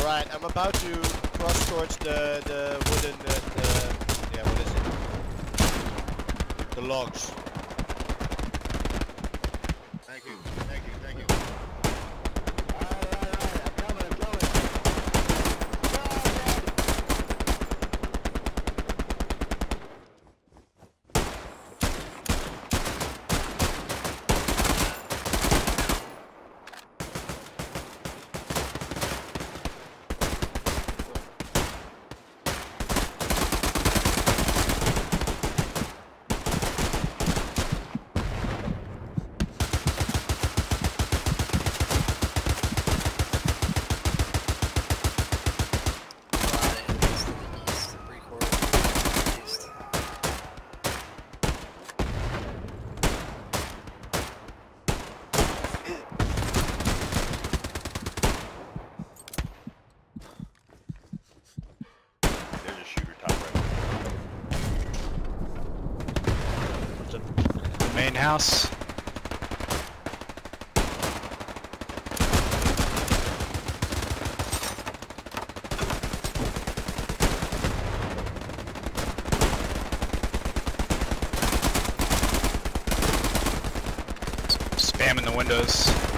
Alright, I'm about to cross towards the, the wooden, uh, the, yeah, what is it? The logs. Thank you, thank you, thank you. Alright, alright, alright. I'm coming, I'm coming. There's a shooter top right. Main house. Spamming the windows.